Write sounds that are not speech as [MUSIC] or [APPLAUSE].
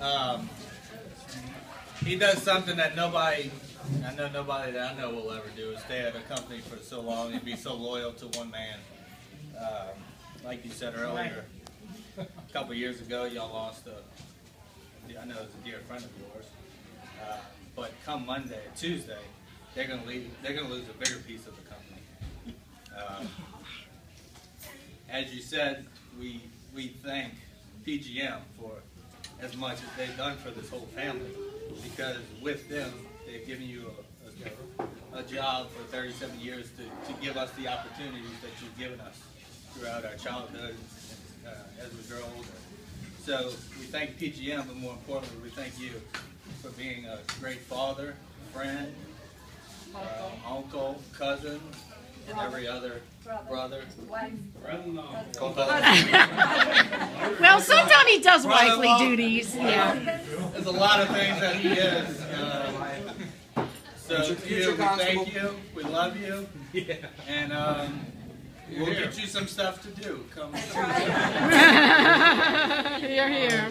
Um, he does something that nobody, I know nobody that I know will ever do, is stay at a company for so long and be so loyal to one man. Um, like you said earlier, a couple years ago, y'all lost a, I know it's a dear friend of yours. Uh, but come Monday, Tuesday, they're gonna leave. They're gonna lose a bigger piece of the company. Uh, as you said, we we thank PGM for as much as they've done for this whole family, because with them, they've given you a, a, a job for 37 years to, to give us the opportunities that you've given us throughout our childhood uh, as we grow older. So we thank PGM, but more importantly, we thank you for being a great father, friend, uh, uncle, cousin, and every other brother. Well, sometimes [LAUGHS] he does wifely Brother-in-law. duties. Yeah. There's a lot of things that he is. Uh, so Future- future you, we thank you. We love you. [LAUGHS] Yeah. And um, we'll get you some stuff to do. Come. [LAUGHS] You're here.